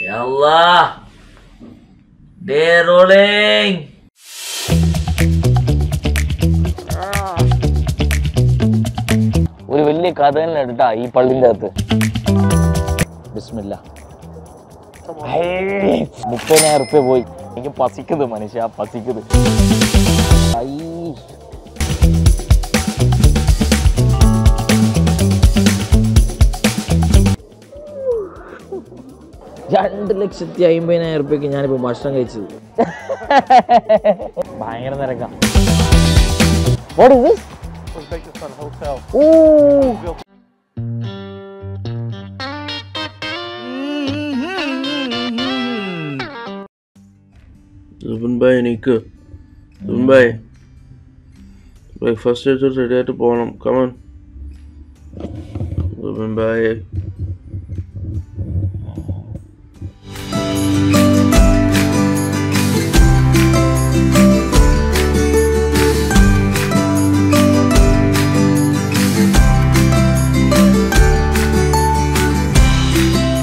Allah. They're rolling. ഒരു വലിയ കഥ തന്നെ എടുത്താ ഈ പള്ളിന്റെ അകത്ത് ബിസ്മില്ല മുപ്പതിനായിരം റുപ്യ പോയി എനിക്ക് പസിക്കുന്നത് മനുഷ്യ പസിക്കുന്നത് ഐ രണ്ട് ലക്ഷത്തി അമ്പതിനായിരം റുപ്യക്ക് ഞാനിപ്പോ ഭക്ഷണം കഴിച്ചത് ഭയങ്കര നിരക്കാം What is this? Uzbekistan hotel. Ooh. Subin bhai എനിക്ക് സുബിൻ ഭായ് ബ്രേക്ക്ഫാസ്റ്റ് കഴിച്ചിട്ട് റെഡി ആയിട്ട് പോകണം കമൺ സുബിൻ ഭായ്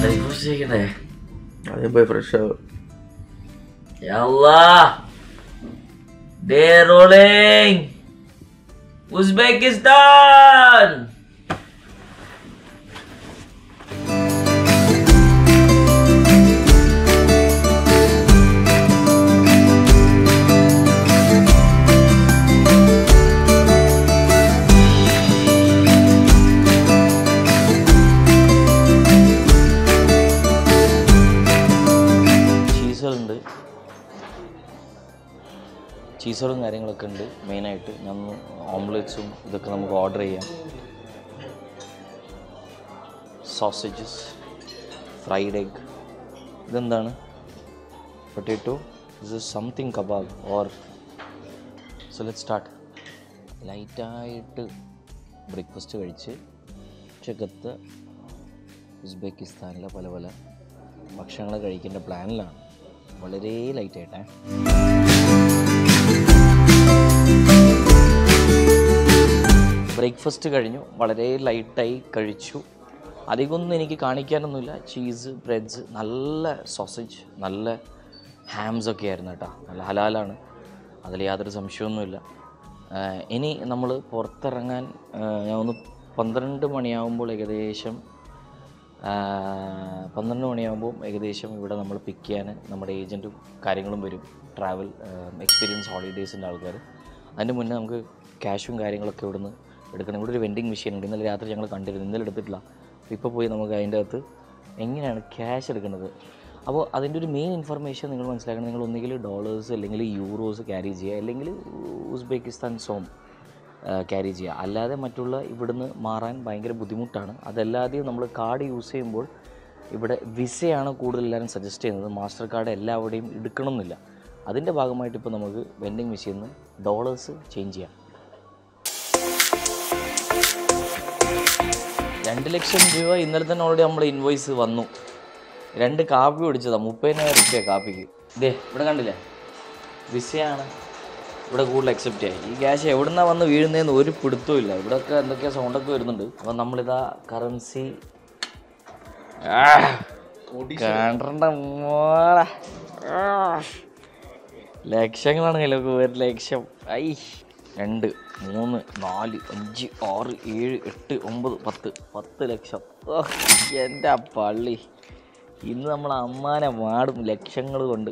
Breakfast കഴിക്കണ്ടേ ആദ്യം പോയി ഫ്രഷ് ആവും Ya Allah. They're rolling. Uzbekistan. ചീസുകളും കാര്യങ്ങളൊക്കെ ഉണ്ട് മെയിനായിട്ട്. ഞാൻ ഓംലെറ്റ്സും ഇതൊക്കെ നമുക്ക് ഓർഡർ ചെയ്യാം. സോസേജസ് ഫ്രൈഡ് എഗ് ഇതെന്താണ്? Potato this is something kebab or so let start ലൈറ്റായിട്ട് ബ്രേക്ക്ഫാസ്റ്റ് കഴിച്ച് ഉച്ചക്കത്ത് ഉസ്ബെക്കിസ്ഥാനിലെ പല പല ഭക്ഷണങ്ങൾ കഴിക്കേണ്ട പ്ലാനിലാണ് വളരെ ലൈറ്റായിട്ടേ ബ്രേക്ക്ഫാസ്റ്റ് കഴിഞ്ഞു. വളരെ ലൈറ്റായി കഴിച്ചു. അധികമൊന്നും എനിക്ക് കാണിക്കാനൊന്നുമില്ല. ചീസ് ബ്രെഡ്സ് നല്ല സോസേജ് നല്ല ഹാംസ് ഒക്കെ ആയിരുന്നു കേട്ടോ. നല്ല ഹലാലാണ്. അതിൽ യാതൊരു സംശയമൊന്നുമില്ല. ഇനി നമ്മൾ പുറത്തിറങ്ങാൻ ഞാൻ ഒന്ന് പന്ത്രണ്ട് മണിയാകുമ്പോൾ ഏകദേശം പന്ത്രണ്ട് മണിയാകുമ്പോൾ ഏകദേശം ഇവിടെ നമ്മൾ പിക്ക് ചെയ്യാൻ നമ്മുടെ ഏജന്റും കാര്യങ്ങളും വരും. ട്രാവൽ എക്സ്പീരിയൻസ് ഹോളിഡേയ്സിന്റെ ആൾക്കാർ. അതിന്റെ മുന്നേ നമുക്ക് ക്യാഷും കാര്യങ്ങളൊക്കെ ഇവിടുന്ന് എടുക്കണം. ഇവിടെ ഒരു വെൻഡിങ് മെഷീൻ ഉണ്ട്. ഇന്നലെ രാത്രി ഞങ്ങൾ കണ്ടിരുന്നു. ഇന്നലെ എടുത്തിട്ടില്ല. അപ്പോൾ ഇപ്പോൾ പോയി നമുക്ക് അതിന്റെ അകത്ത് എങ്ങനെയാണ് ക്യാഷ് എടുക്കുന്നത്? അപ്പോൾ അതിന്റെ ഒരു മെയിൻ ഇൻഫർമേഷൻ നിങ്ങൾ മനസ്സിലാക്കണം. നിങ്ങൾ ഒന്നുകിൽ ഡോളേഴ്സ് അല്ലെങ്കിൽ യൂറോസ് ക്യാരി ചെയ്യുക. അല്ലെങ്കിൽ ഉസ്ബെക്കിസ്ഥാൻ സോം ക്യാരി ചെയ്യുക. അല്ലാതെ മറ്റുള്ള ഇവിടുന്ന് മാറാൻ ഭയങ്കര ബുദ്ധിമുട്ടാണ്. അതല്ലാതെയും നമ്മൾ കാർഡ് യൂസ് ചെയ്യുമ്പോൾ ഇവിടെ വിസയാണ് കൂടുതൽ എല്ലാവരും സജസ്റ്റ് ചെയ്യുന്നത്. മാസ്റ്റർ കാർഡ് എല്ലാവരുടെയും എടുക്കണമെന്നില്ല. അതിന്റെ ഭാഗമായിട്ട് ഇപ്പോൾ നമുക്ക് വെൻഡിങ് മെഷീനിൽ നിന്ന് ഡോളേഴ്സ് ചേഞ്ച് ചെയ്യാം. രണ്ട് ലക്ഷം രൂപ ഇന്നലെ തന്നെ ഓൾറെഡി നമ്മൾ ഇൻവോയ്സ് വന്നു. രണ്ട് കാപ്പി ഓടിച്ചതാണ് മുപ്പതിനായിരം റുപ്യ കാപ്പിക്ക്. ഇതേ ഇവിടെ കണ്ടില്ലേ? വിസയാണ്. ഇവിടെ കൂടുതൽ അക്സെപ്റ്റ് ആയി. ഈ ക്യാഷ് എവിടുന്നാ വന്ന് വീഴുന്നതെന്ന് ഒരു പിടുത്തവും ഇല്ല. ഇവിടെയൊക്കെ എന്തൊക്കെയാ സൗണ്ടൊക്കെ വരുന്നുണ്ട്. അപ്പം നമ്മളിതാ കറൻസി ലക്ഷങ്ങളാണെങ്കിലും. ലക്ഷങ്ങളാണ് ഒരു ലക്ഷം. ഐ രണ്ട്. മൂന്ന് നാല് അഞ്ച് ആറ് ഏഴ് എട്ട് ഒമ്പത് പത്ത്. പത്ത് ലക്ഷം. എന്റെ പള്ളി. ഇന്ന് നമ്മൾ അമ്മാനെ വാടും ലക്ഷങ്ങൾ കൊണ്ട്.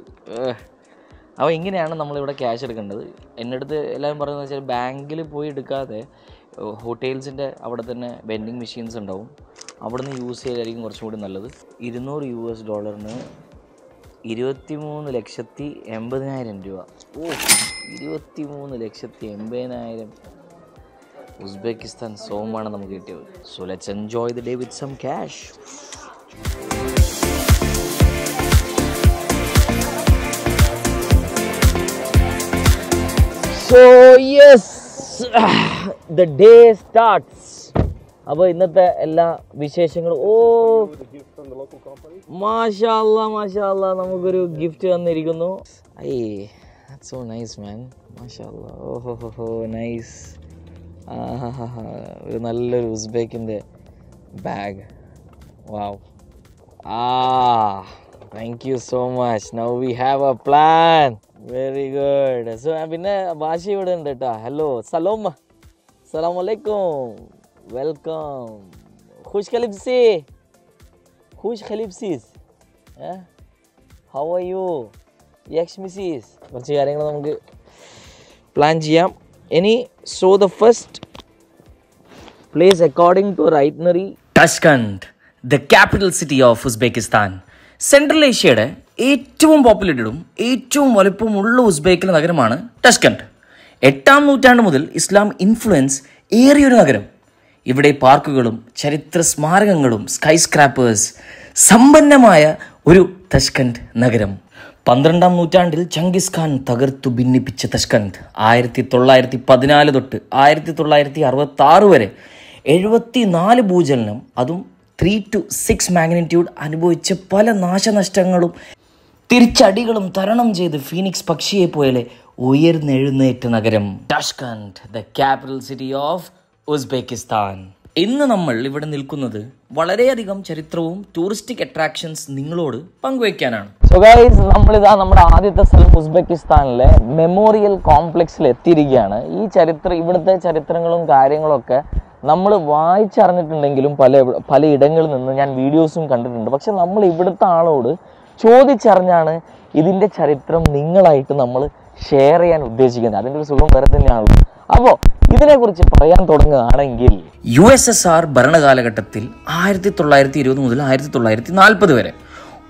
അപ്പോൾ ഇങ്ങനെയാണ് നമ്മളിവിടെ ക്യാഷ് എടുക്കേണ്ടത്. എന്റെ അടുത്ത് എല്ലാവരും പറയുന്നത് വെച്ചാൽ ബാങ്കിൽ പോയി എടുക്കാതെ ഹോട്ടൽസിന്റെ അവിടെ തന്നെ വെൻഡിങ് മെഷീൻസ് ഉണ്ടാവും. അവിടെ നിന്ന് യൂസ് ചെയ്തായിരിക്കും കുറച്ചും കൂടി നല്ലത്. ഇരുന്നൂറ് യു എസ് ഡോളറിന് ഇരുപത്തിമൂന്ന് ലക്ഷത്തി എൺപതിനായിരം രൂപ. ഓ ഇരുപത്തിമൂന്ന് ലക്ഷത്തി എൺപതിനായിരം. ഉസ്ബെക്കിസ്ഥാൻ സോമാണ് നമുക്ക് കിട്ടിയത്. So let's enjoy the day with some cash so yes the day starts അപ്പോൾ ഇന്നത്തെ എല്ലാ വിശേഷങ്ങളും ഓ മാഷാ മാഷാല്ല നമുക്കൊരു ഗിഫ്റ്റ് തന്നിരിക്കുന്നു. ഐ സോ നൈസ് മാൻ മാഷാ ഓഹോ നൈസ് ഒരു നല്ലൊരു ഉസ്ബേക്കിന്റെ bag wow ah thank you so much now we have a plan very good so പിന്നെ ഭാഷ ഇവിടെ ഉണ്ട് കേട്ടോ ഹലോ സലോം. സലാം വലൈക്കും വെൽക്കം ഖുഷ് ഖലിബ്സി ഖുഷ് ഖലിബ്സീസ് ഹൗ ആർ യു യക്ഷ് കുറച്ച് കാര്യങ്ങൾ നമുക്ക് പ്ലാൻ ചെയ്യാം. ഇനി so the first place according to itinerary Tashkent the capital city of Uzbekistan central ഏഷ്യയുടെ ഏറ്റവും പോപ്പുലേറ്റഡും ഏറ്റവും വലുപ്പമുള്ള ഉസ്ബെക്കിലെ നഗരമാണ് ടഷ്കണ്ട് എട്ടാം നൂറ്റാണ്ട് മുതൽ ഇസ്ലാം ഇൻഫ്ലുവൻസ് ഏറിയൊരു നഗരം. ഇവിടെ പാർക്കുകളും ചരിത്ര സ്മാരകങ്ങളും സ്കൈ സ്ക്രാപ്പേഴ്സ് സമ്പന്നമായ ഒരു തഷ്കണ്ട് നഗരം. പന്ത്രണ്ടാം നൂറ്റാണ്ടിൽ ചങ്കിസ് ഖാൻ തകർത്തു ഭിന്നിപ്പിച്ച തഷ്കണ്ട്. ആയിരത്തി തൊള്ളായിരത്തി പതിനാല് തൊട്ട് ആയിരത്തി തൊള്ളായിരത്തി അറുപത്തി ആറ് വരെ എഴുപത്തി നാല് ഭൂചലനം അതും ത്രീ ടു സിക്സ് മാഗ്നിറ്റ്യൂഡ് അനുഭവിച്ച പല നാശനഷ്ടങ്ങളും തിരിച്ചടികളും തരണം ചെയ്ത് ഫീനിക്സ് പക്ഷിയെ പോലെ ഉയർന്നെഴുന്നേറ്റ നഗരം. Tashkent the capital city of Uzbekistan. ഇന്ന് നമ്മൾ ഇവിടെ നിൽക്കുന്നത് വളരെയധികം ചരിത്രവും ടൂറിസ്റ്റിക് അട്രാക്ഷൻസ് നിങ്ങളോട് പങ്കുവയ്ക്കാനാണ്. സോ നമ്മളിതാ നമ്മുടെ ആദ്യത്തെ സ്ഥലം ഉസ്ബെക്കിസ്ഥാനിലെ മെമ്മോറിയൽ കോംപ്ലക്സിൽ എത്തിയിരിക്കുകയാണ്. ഈ ചരിത്രം ഇവിടുത്തെ ചരിത്രങ്ങളും കാര്യങ്ങളൊക്കെ നമ്മൾ വായിച്ചറിഞ്ഞിട്ടുണ്ടെങ്കിലും പല പല ഇടങ്ങളിൽ നിന്ന് ഞാൻ വീഡിയോസും കണ്ടിട്ടുണ്ട്. പക്ഷെ നമ്മൾ ഇവിടുത്തെ ആളോട് ചോദിച്ചറിഞ്ഞാണ് ഇതിന്റെ ചരിത്രം നിങ്ങളായിട്ട് നമ്മൾ ഷെയർ ചെയ്യാൻ ഉദ്ദേശിക്കുന്നത്. അതിന്റെ ഒരു സുഖം വേറെ തന്നെയാണല്ലോ. അപ്പോൾ ഇതിനെക്കുറിച്ച് പറയാൻ തുടങ്ങുകയാണെങ്കിൽ യു എസ് എസ് ആർ ഭരണകാലഘട്ടത്തിൽ ആയിരത്തി തൊള്ളായിരത്തി ഇരുപത് മുതൽ ആയിരത്തി തൊള്ളായിരത്തി നാൽപ്പത് വരെ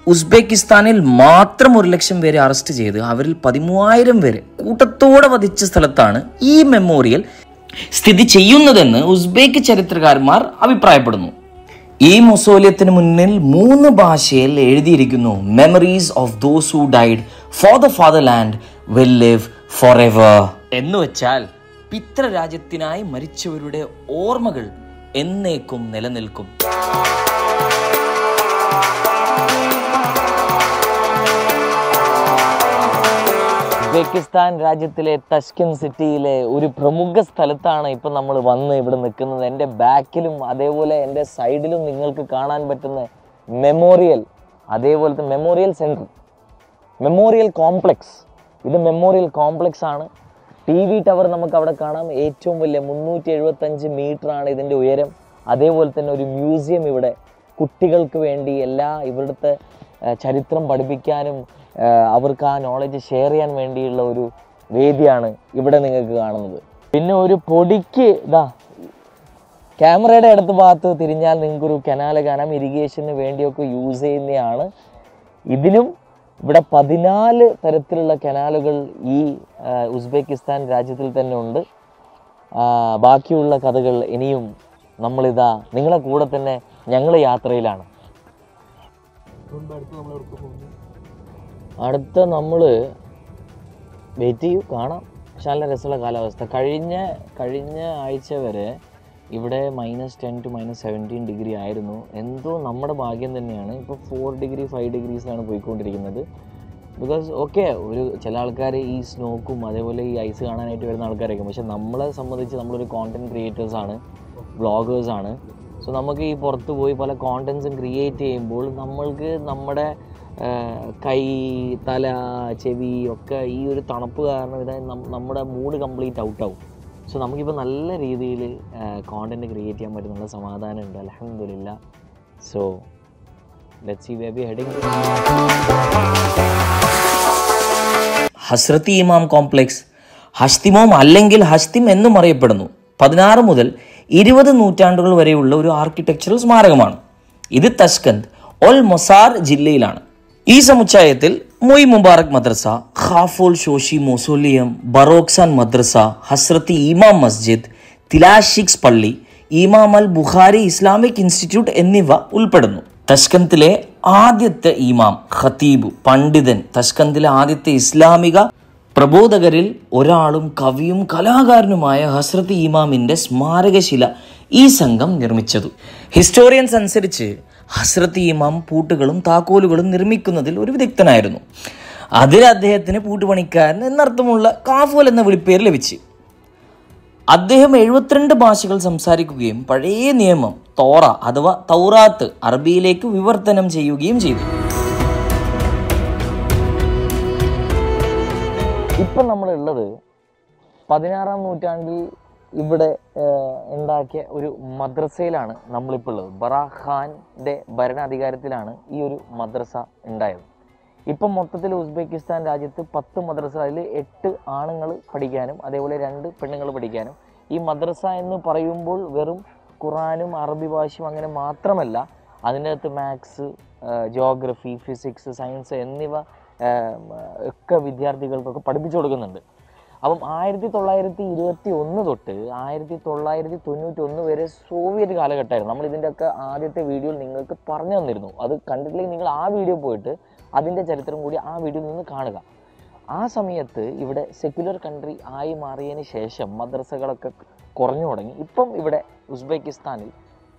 ഉസ്ബെക്കിസ്ഥാനിൽ മാത്രം ഒരു ലക്ഷം പേരെ അറസ്റ്റ് ചെയ്ത് അവരിൽ പതിമൂവായിരം പേരെ കൂട്ടത്തോടെ വധിച്ച സ്ഥലത്താണ് ഈ മെമ്മോറിയൽ സ്ഥിതി ചെയ്യുന്നതെന്ന് ഉസ്ബെക്ക് ചരിത്രകാരന്മാർ അഭിപ്രായപ്പെടുന്നു. ഈ മൊസോലിയത്തിന് മുന്നിൽ മൂന്ന് ഭാഷയിൽ എഴുതിയിരിക്കുന്നു memories of those who died for the fatherland will live forever എന്ന് വെച്ചാൽ പിതൃരാജ്യത്തിനായി മരിച്ചവരുടെ ഓർമ്മകൾ എന്നേക്കും നിലനിൽക്കും. ഉസ്ബെക്കിസ്ഥാൻ രാജ്യത്തിലെ തഷ്കിൻ സിറ്റിയിലെ ഒരു പ്രമുഖ സ്ഥലത്താണ് ഇപ്പം നമ്മൾ വന്ന് ഇവിടെ നിൽക്കുന്നത്. എന്റെ ബാക്കിലും അതേപോലെ എന്റെ സൈഡിലും നിങ്ങൾക്ക് കാണാൻ പറ്റുന്ന മെമ്മോറിയൽ അതേപോലത്തെ മെമ്മോറിയൽ സെന്റർ മെമ്മോറിയൽ കോംപ്ലക്സ്. ഇത് മെമ്മോറിയൽ കോംപ്ലക്സ് ആണ് ടി വി ടവർ നമുക്ക് അവിടെ കാണാം. ഏറ്റവും വലിയ മുന്നൂറ്റി എഴുപത്തഞ്ച് ആണ് ഇതിന്റെ ഉയരം. അതേപോലെ തന്നെ ഒരു മ്യൂസിയം ഇവിടെ കുട്ടികൾക്ക് വേണ്ടി എല്ലാ ഇവിടുത്തെ ചരിത്രം പഠിപ്പിക്കാനും അവർക്ക് ആ നോളജ് ഷെയർ ചെയ്യാൻ വേണ്ടിയുള്ള ഒരു വേദിയാണ് ഇവിടെ നിങ്ങൾക്ക് കാണുന്നത്. പിന്നെ ഒരു പൊടിക്ക് ഇതാ ക്യാമറയുടെ അടുത്ത ഭാഗത്ത് തിരിഞ്ഞാൽ നിങ്ങൾക്കൊരു കനാല് കാണാം. ഇറിഗേഷന് വേണ്ടിയൊക്കെ യൂസ് ചെയ്യുന്നതാണ്. ഇതിനും ഇവിടെ പതിനാല് തരത്തിലുള്ള കനാലുകൾ ഈ ഉസ്ബെക്കിസ്ഥാൻ രാജ്യത്തിൽ തന്നെ ഉണ്ട്. ബാക്കിയുള്ള കഥകൾ ഇനിയും നമ്മളിതാ നിങ്ങളെ കൂടെ തന്നെ ഞങ്ങൾ യാത്രയിലാണ്. അടുത്ത നമ്മൾ വെയിറ്റ് ചെയ്യൂ കാണാം. പക്ഷെ നല്ല രസമുള്ള കാലാവസ്ഥ. കഴിഞ്ഞ കഴിഞ്ഞ ആഴ്ച വരെ ഇവിടെ minus ten to minus seventeen degree ആയിരുന്നു. എന്തോ നമ്മുടെ ഭാഗ്യം തന്നെയാണ്. ഇപ്പോൾ ഫോർ ഡിഗ്രി ഫൈവ് ഡിഗ്രീസിലാണ് പോയിക്കൊണ്ടിരിക്കുന്നത്. ബിക്കോസ് ഓക്കെ ഒരു ചില ആൾക്കാർ ഈ സ്നോക്കും അതേപോലെ ഈ ഐസ് കാണാനായിട്ട് വരുന്ന ആൾക്കാരായിരിക്കും. പക്ഷെ നമ്മളെ സംബന്ധിച്ച് നമ്മളൊരു കോണ്ടന്റ് ക്രിയേറ്റേഴ്സാണ് വ്ളോഗേഴ്സാണ് സോ നമുക്ക് ഈ പുറത്ത് പോയി പല കോണ്ടൻസും ക്രിയേറ്റ് ചെയ്യുമ്പോൾ നമ്മൾക്ക് നമ്മുടെ കൈ തല ചെവി ഒക്കെ ഈ ഒരു തണുപ്പ് കാരണം ഇതായി നമ്മുടെ മൂഡ് കംപ്ലീറ്റ് ഔട്ടാവും സോ നമുക്കിപ്പോൾ നല്ല രീതിയിൽ കോണ്ടന്റ് ക്രിയേറ്റ് ചെയ്യാൻ പറ്റുന്നുള്ള സമാധാനം ഉണ്ട് അലഹമില്ല so let see baby heading Hazrati Imam complex ഹസ്തിമോം അല്ലെങ്കിൽ ഹസ്തിം എന്നും അറിയപ്പെടുന്നു. പതിനാറ് മുതൽ ഇരുപത് നൂറ്റാണ്ടുകൾ വരെയുള്ള ഒരു ആർക്കിടെക്ചറൽ സ്മാരകമാണ്. ഇത് തഷ്കന്ത് ഒൽ മൊസാർ ജില്ലയിലാണ്. ഈ സമുച്ചയത്തിൽ മൊയ് മുബാറക് മദ്രസ ഖാഫോൽ ഷോഷി മൊസോലിയം ബറോക്സാൻ മദ്രസ ഹസ്രത്തി ഇമാം മസ്ജിദ് തിലാഷിക്സ് പള്ളി ഇമാം അൽ ബുഖാരി ഇസ്ലാമിക് ഇൻസ്റ്റിറ്റ്യൂട്ട് എന്നിവ ഉൾപ്പെടുന്നു. തഷ്കന്തിലെ ആദ്യത്തെ ഇമാം ഖത്തീബ് പണ്ഡിതൻ തഷ്കന്തിലെ ആദ്യത്തെ ഇസ്ലാമിക പ്രബോധകരിൽ ഒരാളും കവിയും കലാകാരനുമായ ഹസ്രത്ത് ഇമാമിന്റെ സ്മാരകശില ഈ സംഘം നിർമ്മിച്ചതു. ഹിസ്റ്റോറിയൻസ് അനുസരിച്ച് ഹസ്രത്ത് ഇമാം പൂട്ടുകളും താക്കോലുകളും നിർമ്മിക്കുന്നതിൽ ഒരു വിദഗ്ധനായിരുന്നു. അതിൽ അദ്ദേഹത്തിന് പൂട്ടുപണിക്കാരൻ എന്നർത്ഥമുള്ള കാഫോൽ എന്ന വിളിപ്പേര് ലഭിച്ചു. അദ്ദേഹം എഴുപത്തിരണ്ട് ഭാഷകൾ സംസാരിക്കുകയും പഴയ നിയമം തോറ അഥവാ തൗറാത്ത് അറബിയിലേക്ക് വിവർത്തനം ചെയ്യുകയും ചെയ്തു. ഇപ്പം നമ്മളുള്ളത് പതിനാറാം നൂറ്റാണ്ടിൽ ഇവിടെ ഉണ്ടാക്കിയ ഒരു മദ്രസയിലാണ് നമ്മളിപ്പോൾ ഉള്ളത്. ബറാഖാന്റെ ഭരണാധികാരത്തിലാണ് ഈ ഒരു മദ്രസ ഉണ്ടായത്. ഇപ്പം മൊത്തത്തിൽ ഉസ്ബെക്കിസ്ഥാൻ രാജ്യത്ത് പത്ത് മദ്രസ അതിൽ എട്ട് ആണുങ്ങൾ പഠിക്കാനും അതേപോലെ രണ്ട് പെണ്ണുങ്ങൾ പഠിക്കാനും. ഈ മദ്രസ എന്ന് പറയുമ്പോൾ വെറും ഖുറാനും അറബി ഭാഷയും അങ്ങനെ മാത്രമല്ല അതിനകത്ത് മാത്സ് ജോഗ്രഫി ഫിസിക്സ് സയൻസ് എന്നിവ ഒക്കെ വിദ്യാർത്ഥികൾക്കൊക്കെ പഠിപ്പിച്ചു കൊടുക്കുന്നുണ്ട്. അപ്പം ആയിരത്തി തൊള്ളായിരത്തി ഇരുപത്തി ഒന്ന് തൊട്ട് ആയിരത്തി തൊള്ളായിരത്തി തൊണ്ണൂറ്റി ഒന്ന് വരെ സോവിയറ്റ് കാലഘട്ടമായിരുന്നു. നമ്മൾ ഇതിന്റെയൊക്കെ ആദ്യത്തെ വീഡിയോയിൽ നിങ്ങൾക്ക് പറഞ്ഞു തന്നിരുന്നു. അത് കണ്ടിട്ടില്ലെങ്കിൽ നിങ്ങൾ ആ വീഡിയോ പോയിട്ട് അതിന്റെ ചരിത്രം കൂടി ആ വീഡിയോയിൽ നിന്ന് കാണുക. ആ സമയത്ത് ഇവിടെ സെക്യുലർ കൺട്രി ആയി മാറിയതിന് ശേഷം മദ്രസകളൊക്കെ കുറഞ്ഞു തുടങ്ങി. ഇപ്പം ഇവിടെ ഉസ്ബെക്കിസ്ഥാനിൽ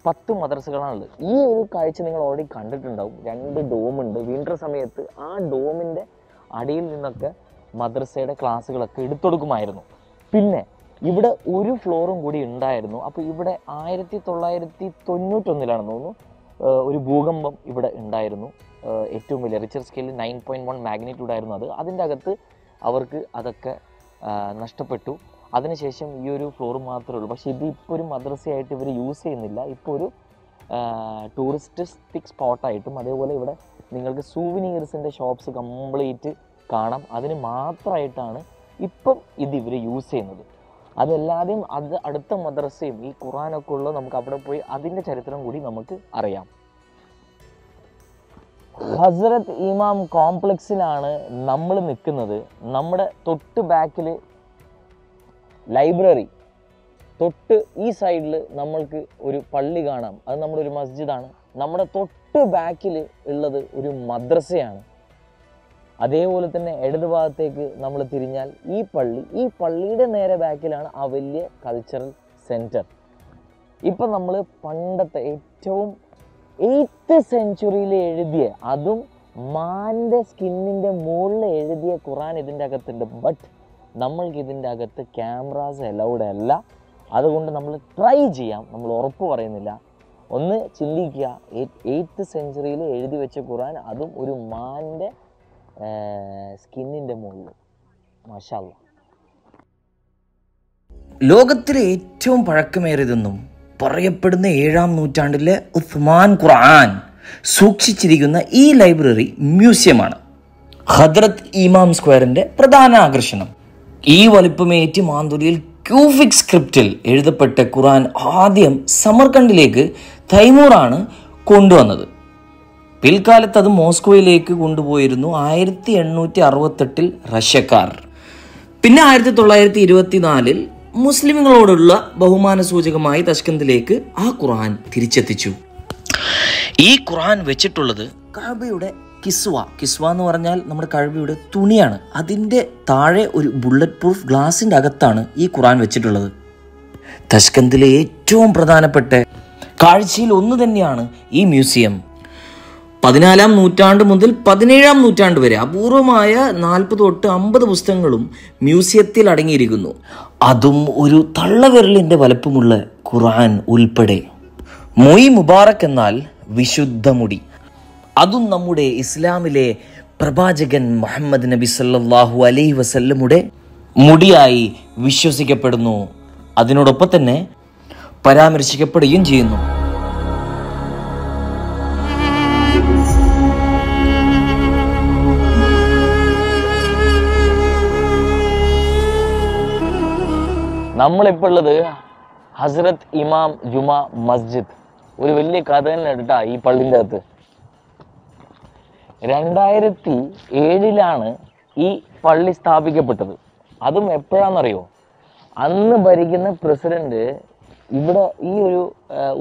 പത്ത് മദ്രസകളാണുള്ളത്. ഈ ഒരു കാഴ്ച നിങ്ങൾ ഓൾറെഡി കണ്ടിട്ടുണ്ടാവും. രണ്ട് ഡോമുണ്ട്. വിന്റർ സമയത്ത് ആ ഡോമിന്റെ അടിയിൽ നിന്നൊക്കെ മദ്രസയുടെ ക്ലാസ്സുകളൊക്കെ എടുത്തൊടുക്കുമായിരുന്നു. പിന്നെ ഇവിടെ ഒരു ഫ്ലോറും കൂടി ഉണ്ടായിരുന്നു. അപ്പോൾ ഇവിടെ ആയിരത്തി തൊള്ളായിരത്തി തൊണ്ണൂറ്റൊന്നിലാണെന്ന് തോന്നുന്നു ഒരു ഭൂകമ്പം ഇവിടെ ഉണ്ടായിരുന്നു. ഏറ്റവും വലിയ റിച്ചർ സ്കെയിലിൽ നയൻ പോയിന്റ് വൺ മാഗ്നിറ്റ്യൂഡ് ആയിരുന്നു അത്. അതിന്റെ അകത്ത് അവർക്ക് അതൊക്കെ നഷ്ടപ്പെട്ടു. അതിനുശേഷം ഈ ഒരു ഫ്ലോർ മാത്രമേ ഉള്ളൂ. പക്ഷേ ഇത് ഇപ്പോൾ ഒരു മദ്രസയായിട്ട് ഇവർ യൂസ് ചെയ്യുന്നില്ല. ഇപ്പോൾ ഒരു ടൂറിസ്റ്റിക് സ്പോട്ടായിട്ടും അതേപോലെ ഇവിടെ നിങ്ങൾക്ക് സൂവിനീർസിന്റെ ഷോപ്സ് കംപ്ലീറ്റ് കാണാം. അതിന് മാത്രമായിട്ടാണ് ഇപ്പം ഇത് ഇവർ യൂസ് ചെയ്യുന്നത്. അതല്ലാതെയും അത് അടുത്ത മദ്രസയും ഈ ഖുറാനൊക്കെ ഉള്ള നമുക്ക് അവിടെ പോയി അതിന്റെ ചരിത്രം കൂടി നമുക്ക് അറിയാം. ഹസ്രത്ത് ഇമാം കോംപ്ലക്സിലാണ് നമ്മൾ നിൽക്കുന്നത്. നമ്മുടെ തൊട്ട് ബാക്കിൽ ലൈബ്രറി. തൊട്ട് ഈ സൈഡിൽ നമ്മൾക്ക് ഒരു പള്ളി കാണാം. അത് നമ്മുടെ ഒരു മസ്ജിദാണ്. നമ്മുടെ തൊട്ട് ബാക്കിൽ ഉള്ളത് ഒരു മദ്രസയാണ്. അതേപോലെ തന്നെ ഇടത് ഭാഗത്തേക്ക് നമ്മൾ തിരിഞ്ഞാൽ ഈ പള്ളി ഈ പള്ളിയുടെ നേരെ ബാക്കിലാണ് ആ വലിയ കൾച്ചറൽ സെന്റർ ഇപ്പം നമ്മൾ പണ്ടത്തെ ഏറ്റവും എയ്ത്ത് സെഞ്ചുറിയിൽ എഴുതിയ അതും മാന്റെ സ്കിന്നിന്റെ മുകളിൽ എഴുതിയ ഖുറാൻ ഇതിന്റെ അകത്തുണ്ട്. ബട്ട് നമ്മൾക്ക് ഇതിന്റെ അകത്ത് ക്യാമറാസ് അലൗഡ് അല്ല. അതുകൊണ്ട് നമ്മൾ ട്രൈ ചെയ്യാം. നമ്മൾ ഉറപ്പ് പറയുന്നില്ല. ഒന്ന് ചിന്തിക്കുക. എയ്ത്ത് സെഞ്ചുറിയിൽ എഴുതി വെച്ച ഖുറാൻ അതും ഒരു മാന്റെ സ്കിന്നിന്റെ മുകളിൽ മാഷാല്ല ലോകത്തിലെ ഏറ്റവും പഴക്കമേറിയതെന്നും പറയപ്പെടുന്ന ഏഴാം നൂറ്റാണ്ടിലെ ഉസ്മാൻ ഖുർആൻ സൂക്ഷിച്ചിരിക്കുന്ന ഈ ലൈബ്രറി മ്യൂസിയമാണ്. ഹദ്രത്ത് ഇമാം സ്ക്വയറിന്റെ പ്രധാന ആകർഷണം. ഈ വലിപ്പമേറ്റ് മാന്തുരിയിൽ ക്യൂഫിക് സ്ക്രിപ്റ്റിൽ എഴുതപ്പെട്ട ഖുർആൻ ആദ്യം സമർഖണ്ഡിലേക്ക് തൈമൂറാണ് കൊണ്ടുവന്നത്. പിൽക്കാലത്ത് അത് മോസ്കോയിലേക്ക് കൊണ്ടുപോയിരുന്നു ആയിരത്തി എണ്ണൂറ്റി അറുപത്തെട്ടിൽ റഷ്യക്കാർ. പിന്നെ ആയിരത്തി തൊള്ളായിരത്തി ഇരുപത്തിനാലിൽ മുസ്ലിമുകളോടുള്ള ബഹുമാന സൂചകമായി തഷ്കന്തിലേക്ക് ആ ഖുർആൻ തിരിച്ചെത്തിച്ചു. ഈ ഖുർആൻ വെച്ചിട്ടുള്ളത് കഅബയുടെ കിസ്വ. കിസ്വ എന്ന് പറഞ്ഞാൽ നമ്മുടെ കഴിവയുടെ തുണിയാണ്. അതിന്റെ താഴെ ഒരു ബുള്ളറ്റ് പ്രൂഫ് ഗ്ലാസിന്റെ അകത്താണ് ഈ ഖുർആൻ വെച്ചിട്ടുള്ളത്. തഷ്കന്തിലെ ഏറ്റവും പ്രധാനപ്പെട്ട കാഴ്ചയിൽ ഒന്ന് തന്നെയാണ് ഈ മ്യൂസിയം. പതിനാലാം നൂറ്റാണ്ട് മുതൽ പതിനേഴാം നൂറ്റാണ്ട് വരെ അപൂർവമായ നാൽപ്പത് തൊട്ട് അമ്പത് പുസ്തകങ്ങളും മ്യൂസിയത്തിൽ അടങ്ങിയിരിക്കുന്നു. അതും ഒരു തള്ളവിരലിന്റെ വലപ്പമുള്ള ഖുറാൻ ഉൾപ്പെടെ. മൊയ് മുബാറക് എന്നാൽ വിശുദ്ധ മുടി. അതും നമ്മുടെ ഇസ്ലാമിലെ പ്രവാചകൻ മുഹമ്മദ് നബി സല്ലാഹു അലൈഹി വസല്ലമുടെ മുടിയായി വിശ്വസിക്കപ്പെടുന്നു. അതിനോടൊപ്പം തന്നെ പരാമർശിക്കപ്പെടുകയും ചെയ്യുന്നു. നമ്മളിപ്പോൾ ഉള്ളത് ഹസ്രത്ത് ഇമാം ജുമാ മസ്ജിദ്. ഒരു വലിയ കഥ തന്നെ എടുത്താ ഈ പള്ളിന്റെ അകത്ത്. രണ്ടായിരത്തി ഏഴിലാണ് ഈ പള്ളി സ്ഥാപിക്കപ്പെട്ടത്. അതും എപ്പോഴാണെന്നറിയോ അന്ന് ഭരിക്കുന്ന പ്രസിഡന്റ് ഇവിടെ ഈ ഒരു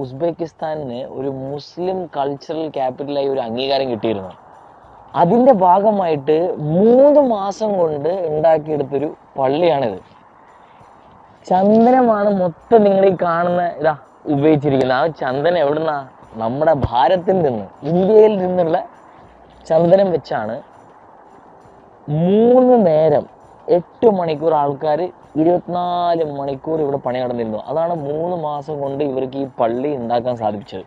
ഉസ്ബെക്കിസ്ഥാനിന് ഒരു മുസ്ലിം കൾച്ചറൽ ക്യാപിറ്റലായി ഒരു അംഗീകാരം കിട്ടിയിരുന്നു. അതിന്റെ ഭാഗമായിട്ട് മൂന്ന് മാസം കൊണ്ട് ഉണ്ടാക്കിയെടുത്തൊരു പള്ളിയാണിത്. ചന്ദനമാണ് മൊത്തം നിങ്ങൾ ഈ കാണുന്ന ഇതാ ഉപയോഗിച്ചിരിക്കുന്നത്. ആ ചന്ദനം എവിടുന്നാ? നമ്മുടെ ഭാരത്തിൽ നിന്ന് ഇന്ത്യയിൽ നിന്നുള്ള ചന്ദനം വെച്ചാണ് മൂന്ന് നേരം എട്ട് മണിക്കൂർ ആൾക്കാർ ഇരുപത്തിനാല് മണിക്കൂർ ഇവിടെ പണി നടന്നിരുന്നു. അതാണ് മൂന്ന് മാസം കൊണ്ട് ഇവർക്ക് ഈ പള്ളി ഉണ്ടാക്കാൻ സാധിച്ചത്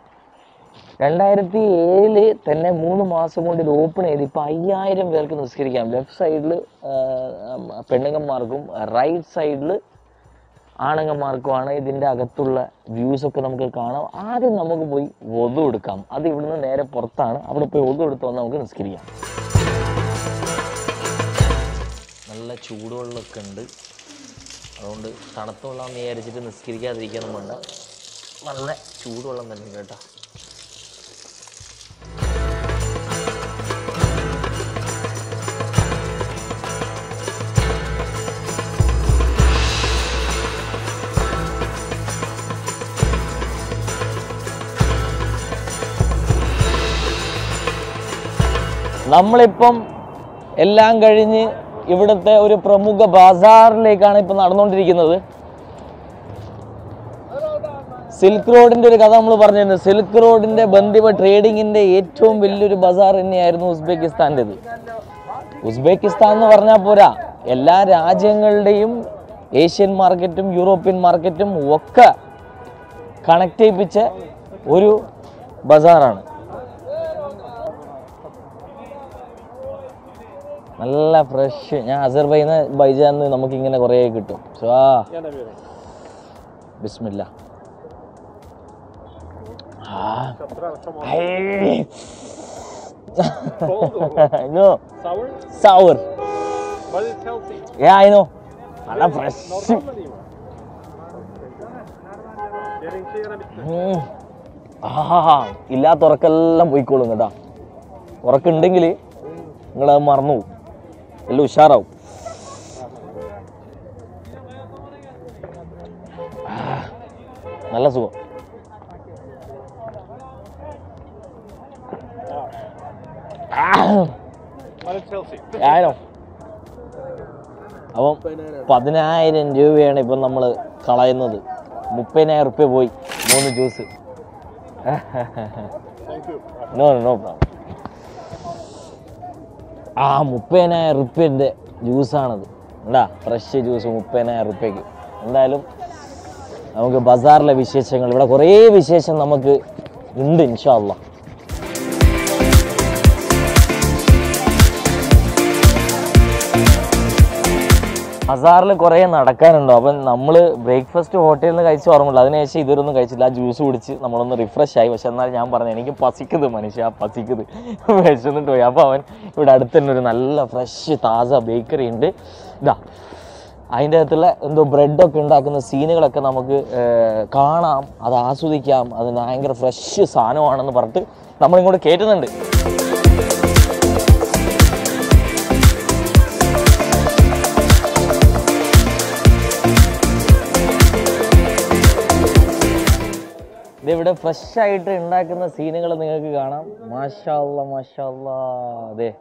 രണ്ടായിരത്തി ഏഴിൽ തന്നെ മൂന്ന് മാസം കൊണ്ട് ഇത് ഓപ്പൺ ചെയ്ത് ഇപ്പം അയ്യായിരം പേർക്ക് നിസ്കരിക്കാം. ലെഫ്റ്റ് സൈഡിൽ പെണ്ണുങ്ങന്മാർക്കും റൈറ്റ് സൈഡിൽ ആണുങ്ങന്മാർക്കുമാണ് ഇതിന്റെ അകത്തുള്ള വ്യൂസ് ഒക്കെ നമുക്ക് കാണാം. ആദ്യം നമുക്ക് പോയി ഒതു എടുക്കാം. അത് ഇവിടുന്ന് നേരെ പുറത്താണ്. അവിടെ പോയി ഒതു എടുത്ത് വന്ന് നമുക്ക് നിസ്കരിക്കാം. നല്ല ചൂടുവെള്ളമൊക്കെ ഉണ്ട്. അതുകൊണ്ട് തണുത്തുള്ള വിചാരിച്ചിട്ട് നിസ്കരിക്കാതിരിക്കാനും വേണ്ട. നല്ല ചൂടുവെള്ളം തന്നെ കേട്ടോ. നമ്മളിപ്പം എല്ലാം കഴിഞ്ഞ് ഇവിടുത്തെ ഒരു പ്രമുഖ ബാസാറിലേക്കാണ് ഇപ്പം നടന്നുകൊണ്ടിരിക്കുന്നത്. സിൽക്ക് റോഡിന്റെ ഒരു കഥ നമ്മൾ പറഞ്ഞിരുന്നു. സിൽക്ക് റോഡിന്റെ ബന്ധിമ ട്രേഡിങ്ങിന്റെ ഏറ്റവും വലിയൊരു ബസാർ തന്നെയായിരുന്നു ഉസ്ബെക്കിസ്ഥാന്റെത്. ഉസ്ബെക്കിസ്ഥാൻ എന്ന് പറഞ്ഞാൽ പോരാ എല്ലാ രാജ്യങ്ങളുടെയും ഏഷ്യൻ മാർക്കറ്റും യൂറോപ്യൻ മാർക്കറ്റും ഒക്കെ കണക്ട് ചെയ്യിപ്പിച്ച ഒരു ബസാറാണ്. നല്ല ഫ്രഷ് ഞാൻ അസർബൈന്ന് ബൈജാന്ന് നമുക്ക് ഇങ്ങനെ കുറേ കിട്ടും. ബിസ്മില്ല. യാ ഐ നോ നല്ല ഫ്രഷ്. ആ. ഇല്ലാത്ത ഉറക്കെല്ലാം പോയിക്കോളും കേട്ടാ. ഉറക്കുണ്ടെങ്കിൽ നിങ്ങളത് മറന്നു പോകും എല്ലാം ഉഷാറാവും. നല്ല സുഖം. ആയിരം. അപ്പം പതിനായിരം രൂപയാണ് ഇപ്പം നമ്മൾ കളയുന്നത്. മുപ്പതിനായിരം റുപ്യ പോയി. മൂന്ന് ജ്യൂസ്. നോ നോ പ്രോബ്ലം ആ മുപ്പതിനായിരം റുപ്യന്റെ ജ്യൂസാണത്. എന്താ ഫ്രഷ് ജ്യൂസ് മുപ്പതിനായിരം റുപ്യക്ക്. എന്തായാലും നമുക്ക് ബസാറിലെ വിശേഷങ്ങൾ ഇവിടെ കുറേ വിശേഷം നമുക്ക് ഉണ്ട് ഇൻഷാല്ല ബസാറിൽ കുറേ നടക്കാനുണ്ടോ? അപ്പം നമ്മൾ ബ്രേക്ക്ഫാസ്റ്റ് ഹോട്ടലിൽ നിന്ന് കഴിച്ച് ഓർമ്മയുള്ളൂ അതിനുശേഷം ഇതൊന്നും കഴിച്ചില്ല ആ ജ്യൂസ് കുടിച്ച് നമ്മളൊന്ന് റിഫ്രഷ് ആയി. പക്ഷെ എന്നാൽ ഞാൻ പറഞ്ഞു എനിക്ക് പസിക്കുന്നത് മനുഷ്യ പസിക്കുന്നത് വിശന്നിട്ട് പോയി. അപ്പോൾ അവൻ ഇവിടെ അടുത്ത് തന്നെ ഒരു നല്ല ഫ്രഷ് താസ ബേക്കറി ഉണ്ട്. ഇതാ അതിന്റെ അകത്തുള്ള എന്തോ ബ്രെഡൊക്കെ ഉണ്ടാക്കുന്ന സീനുകളൊക്കെ നമുക്ക് കാണാം. അത് ആസ്വദിക്കാം. അത് ഭയങ്കര ഫ്രഷ് സാധനമാണെന്ന് പറഞ്ഞിട്ട് നമ്മളിങ്ങോട്ട് കയറ്റുന്നുണ്ട് ഇതിവിടെ ഫ്രഷ് ആയിട്ട് ഉണ്ടാക്കുന്ന സീനുകൾ നിങ്ങൾക്ക് കാണാം. മാഷാ മാഷാല്ല അതെ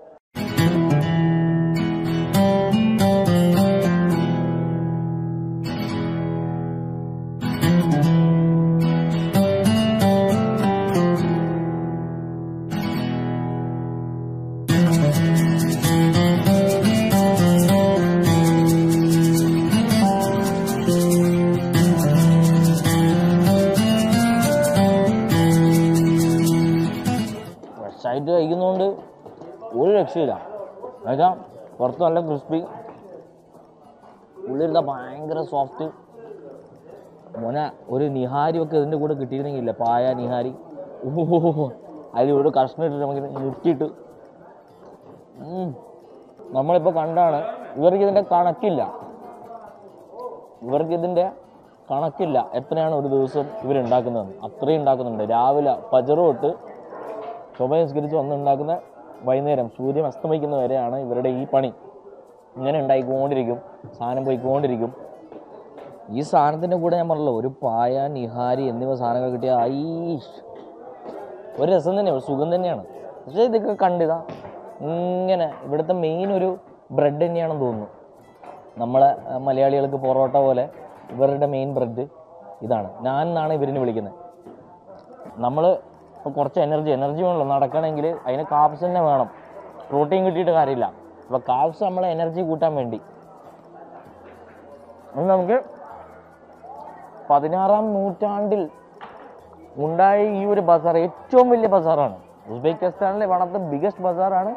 പുറത്ത് നല്ല ക്രിസ്പി. ഉള്ളിരുന്ന ഭയങ്കര സോഫ്റ്റ് മോനെ ഒരു നിഹാരി ഒക്കെ ഇതിന്റെ കൂടെ കിട്ടിയിരുന്നെങ്കിൽ പായ നിഹാരി. ഓഹോ അതിൽ ഒരു കഷ്ണം ഇട്ടിട്ട് നമുക്ക് മുട്ടിയിട്ട്. നമ്മളിപ്പോൾ കണ്ടാണ് ഇവർക്ക് ഇതിന്റെ കണക്കില്ല. ഇവർക്ക് ഇതിന്റെ കണക്കില്ല എത്രയാണ് ഒരു ദിവസം ഇവരുണ്ടാക്കുന്നത് അത്രയും ഉണ്ടാക്കുന്നുണ്ട്. രാവിലെ പജറോട്ട് തൊട്ട് ശോഭ നിസ്കരിച്ച് വന്ന് ഉണ്ടാക്കുന്ന വൈകുന്നേരം സൂര്യൻ അസ്തമിക്കുന്ന വരെയാണ് ഇവരുടെ ഈ പണി. ഇങ്ങനെ ഉണ്ടായിക്കൊണ്ടിരിക്കും സാധനം പോയിക്കൊണ്ടിരിക്കും. ഈ സാധനത്തിന്റെ കൂടെ ഞാൻ പറഞ്ഞല്ലോ ഒരു പായ നിഹാരി എന്നിവ സാധനങ്ങൾ കിട്ടിയ ഐ ഒരു രസം തന്നെ ഒരു സുഖം തന്നെയാണ്. പക്ഷേ ഇതൊക്കെ കണ്ടിതാ ഇങ്ങനെ ഇവിടുത്തെ മെയിൻ ഒരു ബ്രെഡ് തന്നെയാണെന്ന് തോന്നുന്നു. നമ്മളെ മലയാളികൾക്ക് പൊറോട്ട പോലെ ഇവരുടെ മെയിൻ ബ്രെഡ് ഇതാണ്. ഞാൻ എന്നാണ് ഇവരിനെ വിളിക്കുന്നത്? നമ്മൾ ഇപ്പോൾ കുറച്ച് എനർജി എനർജി വേണമല്ലോ നടക്കണമെങ്കിൽ അതിന് കാപ്സ് തന്നെ വേണം. പ്രോട്ടീൻ കിട്ടിയിട്ട് കാര്യമില്ല. അപ്പോൾ കാപ്സ് നമ്മളെ എനർജി കൂട്ടാൻ വേണ്ടി. അത് നമുക്ക് പതിനാറാം നൂറ്റാണ്ടിൽ ഉണ്ടായ ഈ ഒരു ബസാർ ഏറ്റവും വലിയ ബസാറാണ്. ഉസ്ബെക്കിസ്ഥാനിലെ വൺ ഓഫ് ദ ബിഗസ്റ്റ് ബസാറാണ്.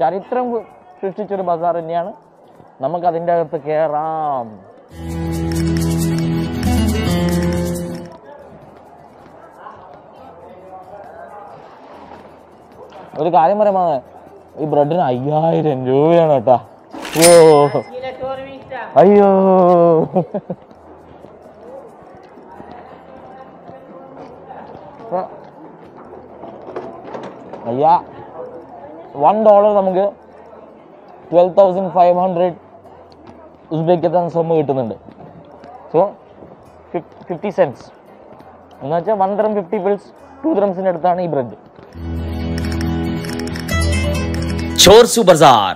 ചരിത്രം സൃഷ്ടിച്ചൊരു ബസാർ തന്നെയാണ്. നമുക്ക് അതിന്റെ അകത്ത് കയറാം ഒരു കാര്യം പറയാമോ ഈ ബ്രെഡിന് അയ്യായിരം രൂപയാണ് കേട്ടാ. ഓ അയ്യോ. അയ്യാ. വൺ ഡോളർ നമുക്ക് twelve thousand five hundred Uzbekistan സ്വമ്മ കിട്ടുന്നുണ്ട്. സോ ഫിഫ്റ്റി സെൻസ് എന്ന് വെച്ചാൽ one drum fifty pills two ഡ്രംസിന്റെ അടുത്താണ് ഈ ബ്രെഡ് ചോർസു ബസാർ.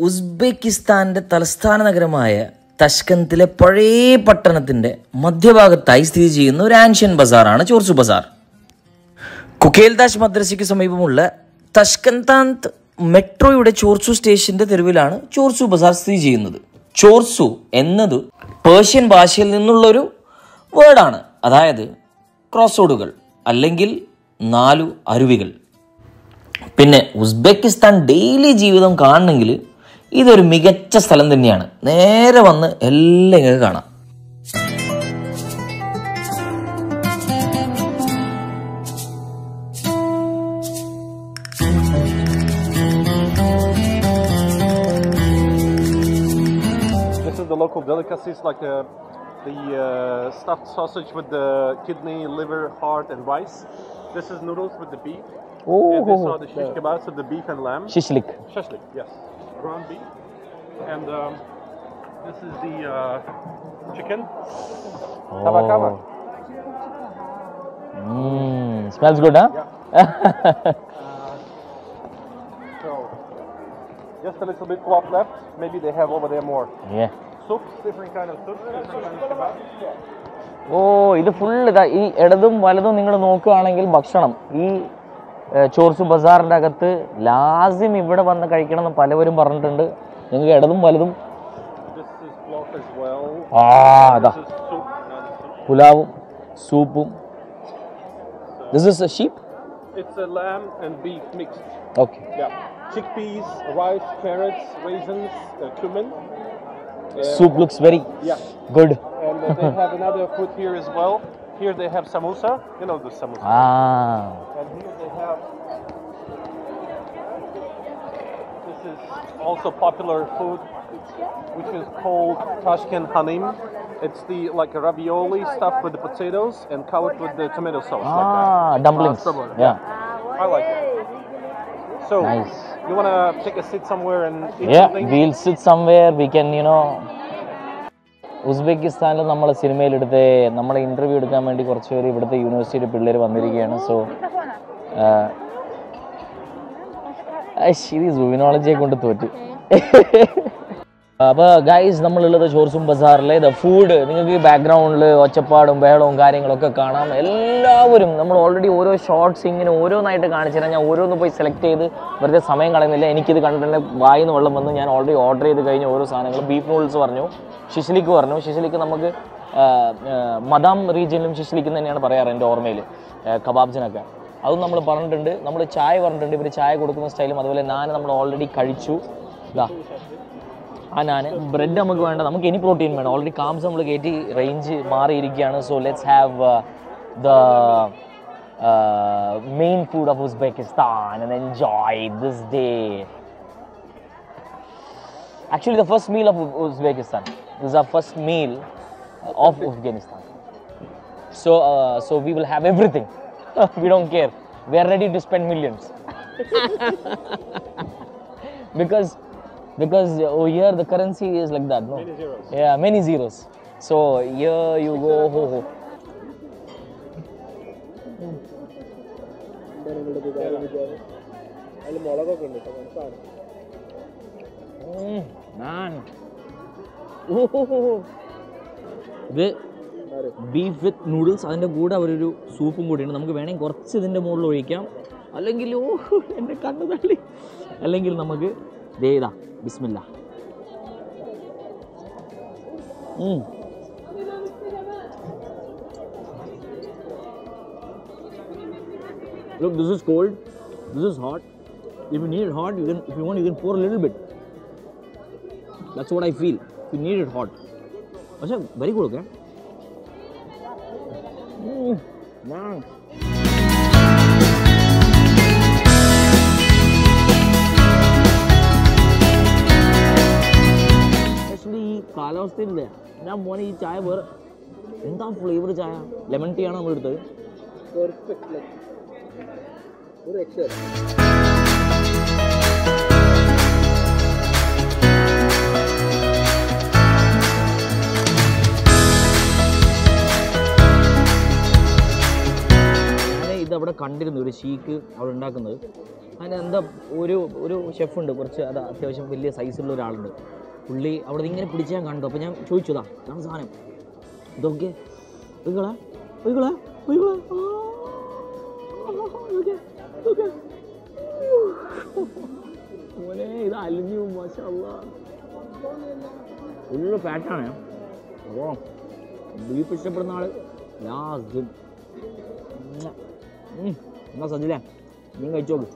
ഉസ്ബെക്കിസ്ഥാന്റെ തലസ്ഥാന നഗരമായ തഷ്കന്തിലെ പഴയ പട്ടണത്തിന്റെ മധ്യഭാഗത്തായി സ്ഥിതി ചെയ്യുന്ന ഒരു ആൻഷ്യൻ ബസാറാണ് ചോർസു ബസാർ. കുക്കേൽദാസ് മദ്രസയ്ക്ക് സമീപമുള്ള തഷ്കന്താന്ത് മെട്രോയുടെ ചോർസു സ്റ്റേഷന്റെ തെരുവിലാണ് ചോർസു ബസാർ സ്ഥിതി ചെയ്യുന്നത്. ചോർസു എന്നത് പേർഷ്യൻ ഭാഷയിൽ നിന്നുള്ള നിന്നുള്ളൊരു വേർഡാണ് അതായത് ക്രോസോഡുകൾ അല്ലെങ്കിൽ നാലു അരുവികൾ. പിന്നെ ഉസ്ബെക്കിസ്ഥാൻ ഡെയിലി ജീവിതം കാണണമെങ്കിൽ ഇതൊരു മികച്ച സ്ഥലം തന്നെയാണ് നേരെ വന്ന് എല്ലാം ഇങ്ങനെ കാണാം the local delicacies like the the uh, stuffed sausage with the kidney, liver, heart, and rice. This is noodles with the beef. And this are the shish kebabs so the beef and lamb. Shishlik. Shishlik, yes. Ground beef. And um, this is the uh, chicken. Oh. Kava kava. Mm, smells good, huh? Yeah. uh, So, just a little bit cloth left. Maybe they have over there more. Yeah. Soups, different kind of soups, different kind of kebabs. ഓ ഇത് full ഇതാ ഈ ഇടതും വലതും നിങ്ങൾ നോക്കുകയാണെങ്കിൽ ഭക്ഷണം ഈ Tchorz ബസാറിന്റെ അകത്ത് ലാസ്യം ഇവിടെ വന്ന് കഴിക്കണം എന്ന് പലവരും പറഞ്ഞിട്ടുണ്ട്. ഞങ്ങൾക്ക് ഇടതും വലതും ആ അതാ. പുലാവും സൂപ്പും. This is a sheep it's a lamb and beef mix okay chickpeas rice carrots raisins cumin soup looks very good and have another food here as well Here they have samosa. You know the samosa. Ah. And here they have. This is also popular food, which is called Tashkent hanim. It's the like ravioli stuffed with the potatoes and covered with the tomato sauce. Ah, like dumplings. Uh, yeah. I like that. So, nice. you wanna take a seat somewhere and eat yeah, something? we'll sit somewhere. We can, you know, ഉസ്ബെക്കിസ്ഥാനിൽ നമ്മൾ സിനിമയിലെടുത്ത് നമ്മളെ interview എടുക്കാൻ വേണ്ടി കുറച്ച് പേര് ഇവിടുത്തെ യൂണിവേഴ്സിറ്റിയുടെ പിള്ളേർ വന്നിരിക്കുകയാണ്. സോ ഇത് സൂവിനോളജിയെ കൊണ്ട് തോറ്റ്. അപ്പോൾ ഗൈസ് നമ്മളുള്ളത് ചോർസും ബസാറിലെ ദ ഫുഡ് നിങ്ങൾക്ക് ഈ ബാക്ക്ഗ്രൗണ്ടിൽ ഒച്ചപ്പാടും ബഹളവും കാര്യങ്ങളൊക്കെ കാണാം. എല്ലാവരും നമ്മൾ ഓൾറെഡി ഓരോ ഷോർട്സ് ഇങ്ങനെ ഓരോന്നായിട്ട് കാണിച്ചു ഞാൻ ഓരോന്ന് പോയി സെലക്ട് ചെയ്ത് വെറുതെ സമയം കളയുന്നില്ല. എനിക്കിത് കണ്ടിട്ട് വായിന്ന് വെള്ളം വന്ന്. ഞാൻ ഓൾറെഡി ഓർഡർ ചെയ്ത് കഴിഞ്ഞ ഓരോ സാധനങ്ങൾ ബീഫ് നൂഡിൽസ് പറഞ്ഞു ശിശിലിക്ക് പറഞ്ഞു. ശിശിലിക്ക് നമുക്ക് മദാം റീജിയനിലും ഷിഷ്ലിക്ക് തന്നെയാണ് പറയാറ് എന്റെ ഓർമ്മയിൽ കബാബ്സിനൊക്കെ അതും നമ്മൾ പറഞ്ഞിട്ടുണ്ട്. നമ്മൾ ചായ പറഞ്ഞിട്ടുണ്ട്. ഇവർ ചായ കൊടുക്കുന്ന സ്റ്റൈലും അതുപോലെ നാൻ നമ്മൾ ഓൾറെഡി കഴിച്ചു. ഇതാ ആ ഞാൻ ബ്രെഡ് നമുക്ക് വേണ്ട നമുക്ക് എനി പ്രോട്ടീൻ വേണം ഓൾറെഡി കാംസ് നമ്മൾ കയറ്റി റേഞ്ച് മാറിയിരിക്കുകയാണ് so let's have the main food of Uzbekistan and enjoy this day actually the first meal of U- Uzbekistan. This is our first meal of Afghanistan. So, uh, so we will have everything. we don't care. We are ready to spend millions. because because oh, here the currency is like that, no? Many zeros. Yeah, many zeros. So here you go. Ho, ho. Mm, man. ഇത് beef with noodles അതിന്റെ കൂടെ അവരൊരു സൂപ്പും കൂടിയുണ്ട് നമുക്ക് വേണമെങ്കിൽ കുറച്ച് ഇതിന്റെ മുകളിൽ ഒഴിക്കാം അല്ലെങ്കിൽ ഓ എന്റെ കണ്ണ് തള്ളി അല്ലെങ്കിൽ നമുക്ക് ദേ ഇതാ ബിസ്മില്ല Look, this is cold, this is hot. If you need it hot, you can, if you want, you can pour a little bit. That's what I feel. If you need it hot. Achha, very good, okay? Mm, man. ഈ ഞാൻ മോനെ ഈ ചായ വേറെ എന്താ flavour ചായ? Lemon tea ആണ് നമ്മൾ എടുത്തത്? ഇതവിടെ കണ്ടിരുന്നു ഒരു ഷീക്ക് അവിടെ ഉണ്ടാക്കുന്നത്. അതിന് എന്താ ഒരു ഒരു ഷെഫുണ്ട് കുറച്ച് അത് അത്യാവശ്യം വലിയ സൈസുള്ള ഒരാളുണ്ട്. പുള്ളി അവിടെ ഇങ്ങനെ പിടിച്ച് ഞാൻ കണ്ടു. അപ്പോൾ ഞാൻ ചോദിച്ചതാ ഇതാണ് സാധനം. ഇതൊക്കെ ഒയ്കളാ ഒയ്കളാ ഒയ്കളാ മോനെ ഇത് അലിഞ്ഞു. ഫുള്ള് ഫാറ്റാണ് അപ്പോൾ ബീഫ് ഇഷ്ടപ്പെടുന്ന ആൾ ലാസ്റ്റ്. എന്നാ സജിലേ നീ കഴിച്ചോക്ക്.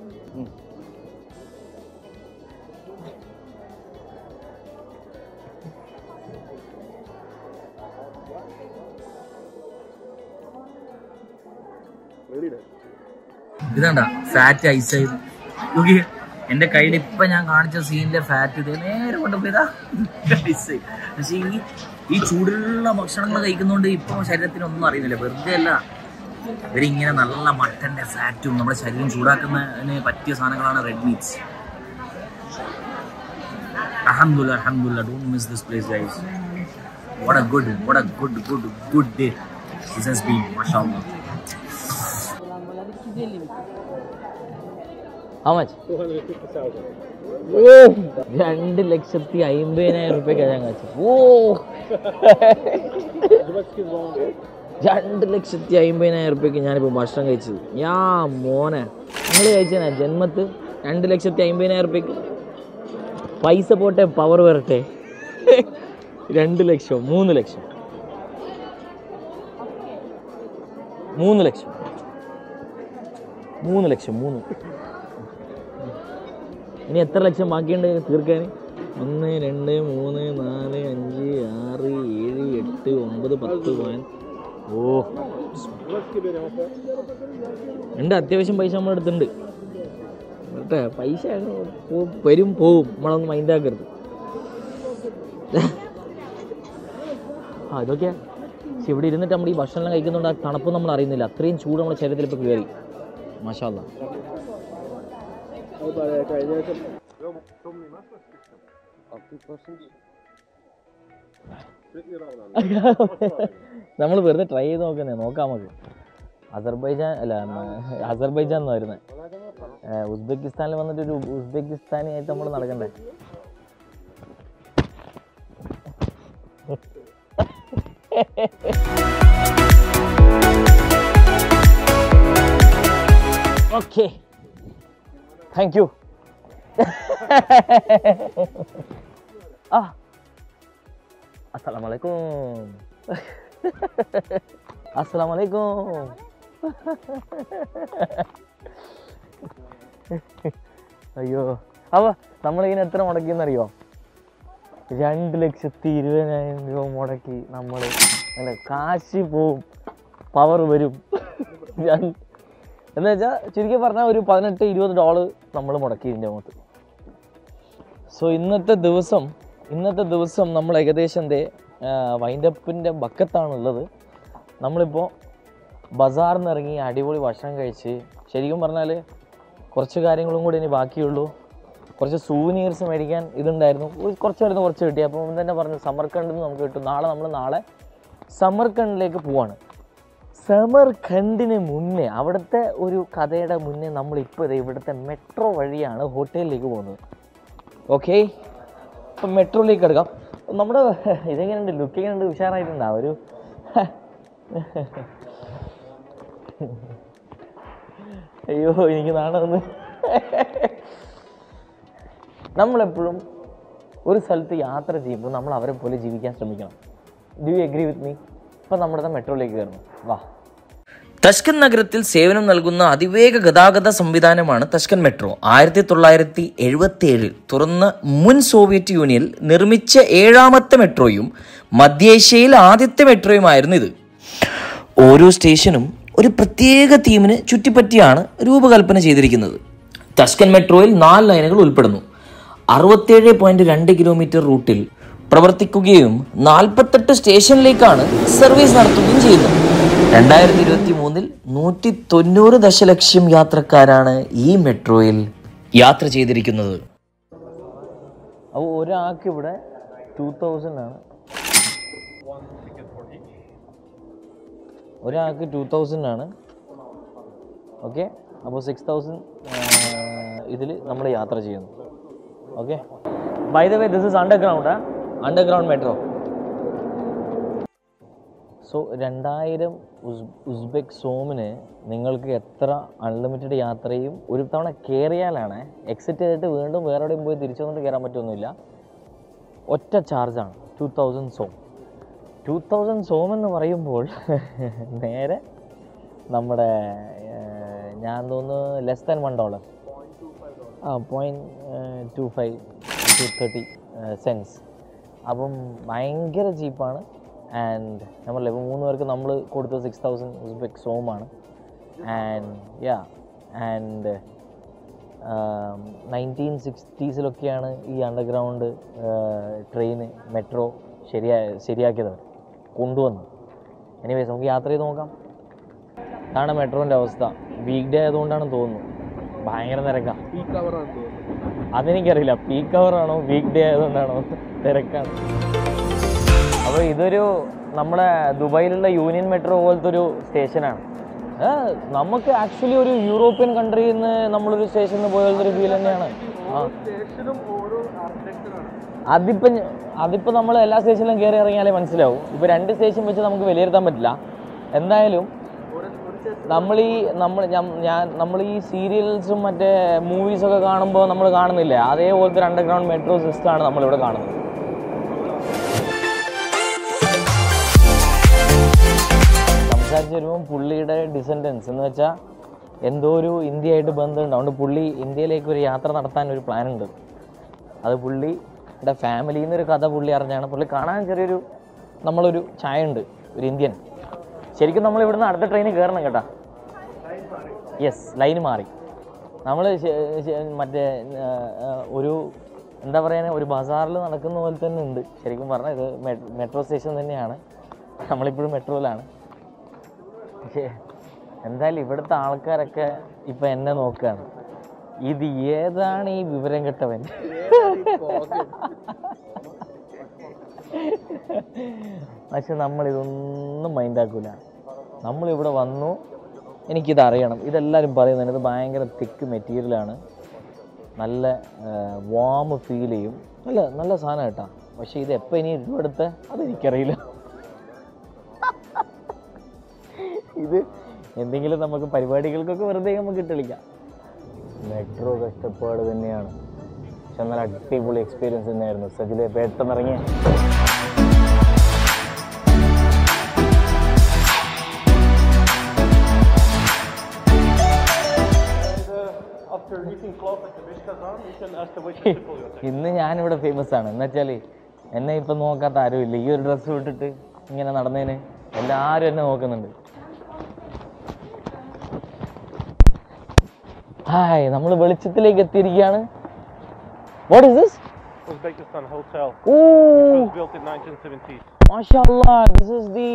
ഇതാണ്ട ഫാറ്റ് ഐസ് നോക്കി എന്റെ കയ്യിൽ ഇപ്പൊ ഞാൻ കാണിച്ച സീനിലെ ഫാറ്റ് ഇത് നേരെ കൊണ്ടുപോയതാ ഐസ് പക്ഷെ ഈ ഈ ചൂടുള്ള ഭക്ഷണങ്ങൾ കഴിക്കുന്നതുകൊണ്ട് ഇപ്പൊ ശരീരത്തിനൊന്നും അറിയുന്നില്ല. വെറുതെ അല്ല. ഇവരിങ്ങനെ നല്ല മട്ടന്റെ ഫാറ്റും നമ്മുടെ ശരീരം ചൂടാക്കുന്നതിന് പറ്റിയ സാധനങ്ങളാണ് red meats അഹമ്മദുല്ല അഹമ്മദുല്ല don't miss this place good good good good day this has been മാഷാഅല്ലാ How much? 250,000. രണ്ട് ലക്ഷത്തി അമ്പതിനായിരം റുപ്യക്കാണ് ഞാൻ കാച്ചു ഓ. രണ്ട് ലക്ഷത്തി അമ്പതിനായിരം റുപ്യക്ക് ഞാനിപ്പോൾ ഭക്ഷണം കഴിച്ചത്. ഞാ മോനെ. നിങ്ങൾ കഴിച്ചാ ജന്മത്ത് രണ്ട് ലക്ഷത്തി അമ്പതിനായിരം റുപ്യക്ക്. പൈസ പോട്ടെ പവർ വരട്ടെ. രണ്ട് ലക്ഷം മൂന്ന് ലക്ഷം. മൂന്ന് ലക്ഷം. മൂന്ന് ലക്ഷം മൂന്ന്. ഇനി എത്ര ലക്ഷം ബാക്കിയുണ്ട് തീർക്കാൻ? ഒന്ന് രണ്ട് മൂന്ന് നാല് അഞ്ച് ആറ് ഏഴ് എട്ട് ഒമ്പത് പത്ത് പതിനൊന്ന്. ഓ. ഉണ്ട് അത്യാവശ്യം പൈസ നമ്മുടെ അടുത്തുണ്ട്. കേട്ടെ പൈസ വരും പോവും. മൈൻഡ് മൈൻഡാക്കരുത് ആ ഇതൊക്കെ. പക്ഷെ ഇവിടെ ഇരുന്നിട്ട് നമ്മൾ ഈ ഭക്ഷണം കഴിക്കുന്നുണ്ട് ആ തണുപ്പ് നമ്മൾ അറിയുന്നില്ല. അത്രയും ചൂട് നമ്മുടെ ശരീരത്തിൽ ഇപ്പോൾ കയറി മാഷാല്ല നമ്മൾ വെറുതെ ട്രൈ ചെയ്ത് നോക്കുന്നേ നോക്കാം നമുക്ക്. അസർബൈജാൻ അല്ല അസർബൈജാൻ എന്ന് വരുന്നത് ഉസ്ബെക്കിസ്ഥാനിൽ വന്നിട്ട് ഒരു ഉസ്ബെക്കിസ്ഥാനി ആയിട്ട് നമ്മൾ നടക്കണ്ടേ? Okay. Thank you ah. Assalamualaikum. Assalamualaikum. അയ്യോ. അപ്പൊ നമ്മളിങ്ങനെ എത്ര മുടക്കിയെന്നറിയോ? രണ്ട് ലക്ഷത്തി ഇരുപതിനായിരം രൂപ മുടക്കി നമ്മൾ കാശ് പോവും. പവർ വരും. എന്ന് വെച്ചാൽ ചുരുക്കി പറഞ്ഞാൽ ഒരു പതിനെട്ട് ഇരുപത് ഡോളർ നമ്മൾ മുടക്കി ഇതിന്റെ മുഖത്ത്. സോ ഇന്നത്തെ ദിവസം ഇന്നത്തെ ദിവസം നമ്മൾ ഏകദേശം ദേ വൈൻഡപ്പിന്റെ ബക്കത്താണുള്ളത് നമ്മളിപ്പോൾ ബസാറിൽ നിന്ന് ഇറങ്ങി അടിപൊളി ഭക്ഷണം കഴിച്ച് ശരിക്കും പറഞ്ഞാൽ കുറച്ച് കാര്യങ്ങളും കൂടി ഇനി ബാക്കിയുള്ളൂ. കുറച്ച് സൂനിയേഴ്സ് മേടിക്കാൻ ഇതുണ്ടായിരുന്നു. കുറച്ച് കുറച്ചായിരുന്നു കുറച്ച് കിട്ടി. അപ്പോൾ തന്നെ പറഞ്ഞു നിന്ന് നമുക്ക് കിട്ടും. നാളെ നമ്മൾ നാളെ സമർക്കണ്ടിലേക്ക് പോവാണ്. സമർഖണ്ഡിന് മുന്നേ അവിടുത്തെ ഒരു കഥയുടെ മുന്നേ നമ്മൾ നമ്മളിപ്പോൾ ഇവിടുത്തെ മെട്രോ വഴിയാണ് ഹോട്ടലിലേക്ക് പോകുന്നത്. ഓക്കെ? ഇപ്പം മെട്രോയിലേക്ക് എടുക്കാം നമ്മുടെ ഇതെങ്ങനെയുണ്ട്? ലുക്ക് എങ്ങനെയുണ്ട്? ഉഷാറായിട്ടുണ്ടാ? ഒരു അയ്യോ എനിക്ക് നാണമെന്ന്. നമ്മളെപ്പോഴും ഒരു സ്ഥലത്ത് യാത്ര ചെയ്യുമ്പോൾ നമ്മൾ അവരെ പോലെ ജീവിക്കാൻ ശ്രമിക്കണം. Do you agree with me ഇപ്പം നമ്മുടെ മെട്രോയിലേക്ക് കയറുന്നു. വാ. തഷ്കൻ നഗരത്തിൽ സേവനം നൽകുന്ന അതിവേഗ ഗതാഗത സംവിധാനമാണ് തഷ്കൻ മെട്രോ. ആയിരത്തി തൊള്ളായിരത്തി എഴുപത്തി ഏഴിൽ തുറന്ന മുൻ സോവിയറ്റ് യൂണിയനിൽ നിർമ്മിച്ച ഏഴാമത്തെ മെട്രോയും മധ്യേഷ്യയിൽ ആദ്യത്തെ മെട്രോയുമായിരുന്നു ഇത്. ഓരോ സ്റ്റേഷനും ഒരു പ്രത്യേക തീമിന് ചുറ്റിപ്പറ്റിയാണ് രൂപകൽപ്പന ചെയ്തിരിക്കുന്നത്. തഷ്കൻ മെട്രോയിൽ നാല് ലൈനുകൾ ഉൾപ്പെടുന്നു. അറുപത്തേഴ് പോയിന്റ് രണ്ട് കിലോമീറ്റർ റൂട്ടിൽ പ്രവർത്തിക്കുകയും നാൽപ്പത്തെട്ട് സ്റ്റേഷനിലേക്കാണ് സർവീസ് നടത്തുകയും ചെയ്യുന്നത്. രണ്ടായിരത്തി ഇരുപത്തി മൂന്നിൽ നൂറ്റി തൊണ്ണൂറ് ദശലക്ഷം യാത്രക്കാരാണ് ഈ മെട്രോയിൽ യാത്ര ചെയ്തിരിക്കുന്നത്. അപ്പോൾ ഒരാൾക്ക് ഇവിടെ ടൂ തൗസൻഡ് ആണ്. ഒരാൾക്ക് ടൂ തൗസൻഡ് ആണ്. ഓക്കെ? അപ്പോൾ സിക്സ് തൗസൻഡ് ഇതിൽ നമ്മൾ യാത്ര ചെയ്യുന്നു. Okay? By the way this is underground underground metro so രണ്ടായിരം ഉസ് ഉസ്ബെക് സോമിന് നിങ്ങൾക്ക് എത്ര അൺലിമിറ്റഡ് യാത്രയും ഒരു തവണ കയറിയാലാണ് എക്സിറ്റ് ചെയ്തിട്ട് വീണ്ടും വേറെ എവിടെയും പോയി തിരിച്ചു വന്നിട്ട് കയറാൻ പറ്റുമൊന്നുമില്ല ഒറ്റ ചാർജാണ് two thousand som. Two thousand som എന്ന് പറയുമ്പോൾ നേരെ നമ്മുടെ ഞാൻ തോന്നുന്നു ലെസ് ദാൻ വൺ ഡോളർ ആ point two five two thirty cents അപ്പം ഭയങ്കര ചീപ്പാണ് ആൻഡ് നമ്മളെ ഇപ്പോൾ മൂന്ന് പേർക്ക് നമ്മൾ കൊടുത്തത് സിക്സ് തൗസൻഡ് ഉസ്ബെക് സോമാണ്. ആൻഡ് യാ ആൻഡ് നയന്റീൻ സിക്സ്റ്റീസിലൊക്കെയാണ് ഈ അണ്ടർഗ്രൗണ്ട് ട്രെയിന് മെട്രോ ശരിയാ ശരിയാക്കിയത് അവർ കൊണ്ടുവന്നത്. എനിവേസ് നമുക്ക് യാത്ര ചെയ്ത് നോക്കാം. ഇതാണ് മെട്രോന്റെ അവസ്ഥ. വീക്ക് ഡേ ആയതുകൊണ്ടാണ് തോന്നുന്നു. ഭയങ്കര തിരക്കാണ് അതെനിക്കറിയില്ല. പീക്ക് അവർ ആണോ വീക്ക് ഡേ ആയതുകൊണ്ടാണോ തിരക്കാണ്. അപ്പോൾ ഇതൊരു നമ്മുടെ ദുബായിലുള്ള യൂണിയൻ മെട്രോ പോലത്തെ ഒരു സ്റ്റേഷനാണ് നമുക്ക് ആക്ച്വലി ഒരു യൂറോപ്യൻ കൺട്രിയിൽ നിന്ന് നമ്മളൊരു സ്റ്റേഷനിൽ പോയത് ഒരു ഫീൽ തന്നെയാണ്. അതിപ്പം അതിപ്പോൾ നമ്മൾ എല്ലാ സ്റ്റേഷനിലും കയറി ഇറങ്ങിയാലേ മനസ്സിലാവും. ഇപ്പോൾ രണ്ട് സ്റ്റേഷൻ വെച്ച് നമുക്ക് വിലയിരുത്താൻ പറ്റില്ല. എന്തായാലും നമ്മൾ ഈ നമ്മൾ ഞാൻ നമ്മൾ ഈ സീരിയൽസും മറ്റേ മൂവീസൊക്കെ കാണുമ്പോൾ നമ്മൾ കാണുന്നില്ലേ? അതേപോലത്തെ ഒരു അണ്ടർഗ്രൗണ്ട് മെട്രോ സിസ്റ്റമാണ് നമ്മളിവിടെ കാണുന്നത്. സംസാരിച്ച് വരുമ്പോൾ പുള്ളിയുടെ ഡിസെൻഡൻസ് എന്ന് വെച്ചാൽ എന്തോ ഒരു ഇന്ത്യയായിട്ട് ബന്ധമുണ്ട്. അതുകൊണ്ട് പുള്ളി ഇന്ത്യയിലേക്ക് ഒരു യാത്ര നടത്താൻ ഒരു പ്ലാൻ ഉണ്ട്. അത് പുള്ളിയുടെ ഫാമിലിയിൽ നിന്നൊരു കഥ പുള്ളി അറിഞ്ഞാണ്. പുള്ളി കാണാൻ ചെറിയൊരു നമ്മളൊരു ചായ ഉണ്ട് ഒരു ഇന്ത്യൻ. ശരിക്കും നമ്മൾ ഇവിടുന്ന് അടുത്ത ട്രെയിനിൽ കയറണം കേട്ടാ. യെസ് ലൈൻ മാറി. നമ്മൾ മറ്റേ ഒരു എന്താ പറയുക ഒരു ബസാറിൽ നടക്കുന്ന പോലെ തന്നെ ഉണ്ട്. ശരിക്കും പറഞ്ഞാൽ ഇത് മെട്രോ സ്റ്റേഷൻ തന്നെയാണ്. നമ്മളിപ്പോഴും മെട്രോയിലാണ് എന്തായാലും ഇവിടുത്തെ ആൾക്കാരൊക്കെ ഇപ്പൊ എന്നെ നോക്കുകയാണ് ഇത് ഏതാണ് ഈ വിവരം കെട്ടവൻ? പക്ഷെ നമ്മൾ ഇതൊന്നും മൈൻഡാക്കൂല നമ്മളിവിടെ വന്നു എനിക്കിത് അറിയണം. ഇതെല്ലാവരും പറയുന്നത് ഇത് ഭയങ്കര തിക്ക് മെറ്റീരിയലാണ് നല്ല വാം ഫീൽ ചെയ്യും. നല്ല നല്ല സാധനം കേട്ടാ. പക്ഷേ ഇത് എപ്പോൾ ഇനി ഇടുവെടുത്ത അതെനിക്കറിയില്ല. ഇത് എന്തെങ്കിലും നമുക്ക് പരിപാടികൾക്കൊക്കെ വെറുതെ നമുക്ക് ഇട്ടളിക്കാം മെട്രോ കഷ്ടപ്പാട് തന്നെയാണ്. പക്ഷെ നല്ല അടിപൊളി എക്സ്പീരിയൻസ് തന്നെയായിരുന്നു. സജിലെ പെട്ടെന്ന് ഇറങ്ങിയ. ഇന്ന് ഞാനിവിടെ ഫേമസ് ആണ്. എന്ന് വെച്ചാൽ എന്നെ ഇപ്പം നോക്കാത്ത ആരുമില്ല. ഈ ഒരു ഡ്രസ്സ് ഇട്ടിട്ട് ഇങ്ങനെ നടന്നതിന് എല്ലാവരും എന്നെ നോക്കുന്നുണ്ട്. ഹായ് നമ്മൾ വെളിച്ചത്തിലേക്ക് എത്തിയിരിക്കുകയാണ് what is this Uzbekistan Hotel. Ooh. It was built in 1970s. Mashallah, this is the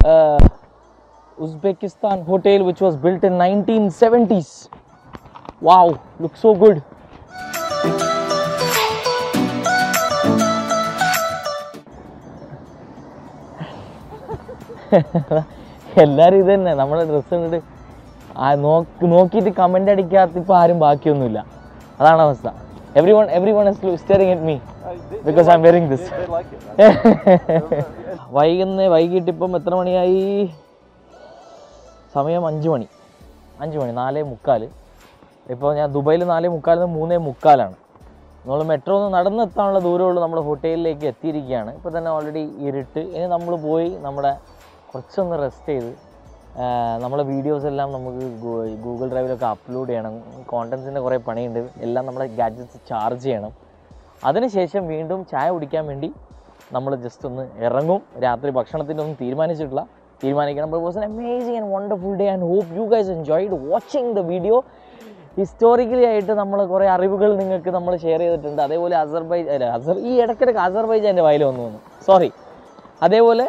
uh, Uzbekistan hotel which was built in 1970s. Wow, looks so good. എല്ലാവരും ഇത് തന്നെ നമ്മളെ ഡ്രസ്സ് കണ്ടിട്ട് ആ നോക്കി നോക്കിയിട്ട് കമന്റ് അടിക്കാത്ത ഇപ്പോൾ ആരും ബാക്കിയൊന്നുമില്ല. അതാണ് അവസ്ഥ. Every one every one is staring at me because I am wearing this വൈകുന്ന വൈകിട്ട് ഇപ്പം എത്ര മണിയായി? സമയം അഞ്ച് മണി. അഞ്ച് മണി നാലേ മുക്കാൽ. ഇപ്പോൾ ഞാൻ ദുബായിൽ നാലേ മുക്കാലിൽ നിന്ന് മൂന്നേ മുക്കാലാണ്. നമ്മൾ മെട്രോ ഒന്ന് നടന്നെത്താനുള്ള ദൂരമുള്ള നമ്മുടെ ഹോട്ടലിലേക്ക് എത്തിയിരിക്കുകയാണ്. ഇപ്പോൾ തന്നെ ഓൾറെഡി ഇരുട്ട്. ഇനി നമ്മൾ പോയി നമ്മുടെ കുറച്ചൊന്ന് റെസ്റ്റ് ചെയ്ത് നമ്മളെ വീഡിയോസ് എല്ലാം നമുക്ക് ഗൂഗിൾ ഡ്രൈവിലൊക്കെ അപ്ലോഡ് ചെയ്യണം. കോണ്ടൻസിന്റെ കുറേ പണിയുണ്ട്. എല്ലാം നമ്മുടെ ഗാഡ്ജറ്റ്സ് ചാർജ് ചെയ്യണം. അതിനുശേഷം വീണ്ടും ചായ കുടിക്കാൻ വേണ്ടി നമ്മൾ ജസ്റ്റ് ഒന്ന് ഇറങ്ങും. രാത്രി ഭക്ഷണത്തിന്റെ ഒന്നും തീരുമാനിച്ചിട്ടില്ല. തീരുമാനിക്കണം. But was an amazing and wonderful day and hope you guys enjoyed watching the video historically ആയിട്ട് നമ്മൾ കുറേ അറിവുകൾ നിങ്ങൾക്ക് നമ്മൾ ഷെയർ ചെയ്തിട്ടുണ്ട്. അതേപോലെ അസർബൈ അല്ല അസർ ഈ ഇടയ്ക്കിടയ്ക്ക് അസർബൈജാന്റെ വായിൽ വന്നു വന്നു സോറി അതേപോലെ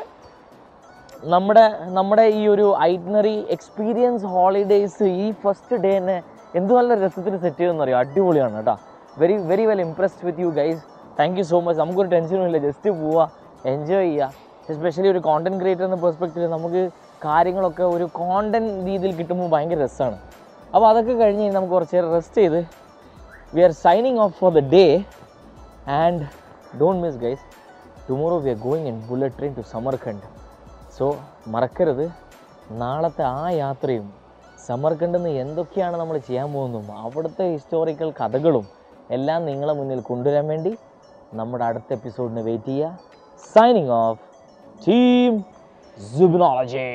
നമ്മുടെ നമ്മുടെ ഈ ഒരു ഐറ്റ്നറി എക്സ്പീരിയൻസ് ഹോളിഡേയ്സ് ഈ ഫസ്റ്റ് ഡേ തന്നെ എന്ത് നല്ല രസത്തിൽ സെറ്റ് ചെയ്തെന്ന് അറിയാം അടിപൊളിയാണ് കേട്ടോ very very well impressed with you guys thank you so much നമുക്കൊരു ടെൻഷനും ഇല്ല. ജസ്റ്റ് പോവുക എൻജോയ് ചെയ്യുക എസ്പെഷ്യലി ഒരു കോണ്ടന്റ് ക്രിയേറ്റർ എന്ന പെർസ്പെക്റ്റീവ് നമുക്ക് കാര്യങ്ങളൊക്കെ ഒരു കോണ്ടന്റ് രീതിയിൽ കിട്ടുമ്പോൾ ഭയങ്കര രസമാണ് അപ്പോൾ അതൊക്കെ കഴിഞ്ഞ് നമുക്ക് കുറച്ച് നേരം റെസ്റ്റ് ചെയ്ത് we are signing off for the day and don't miss guys tomorrow we are going in bullet train to Samarkand so മറക്കരുത്. നാളത്തെ ആ യാത്രയും സമർഖണ്ഡിൽ നിന്ന് എന്തൊക്കെയാണ് നമ്മൾ ചെയ്യാൻ പോകുന്നതും അവിടുത്തെ ഹിസ്റ്റോറിക്കൽ കഥകളും എല്ലാം നിങ്ങളെ മുന്നിൽ കൊണ്ടുവരാൻ വേണ്ടി നമ്മുടെ അടുത്ത എപ്പിസോഡിന് വെയിറ്റ് ചെയ്യുക. Signing off team Subinology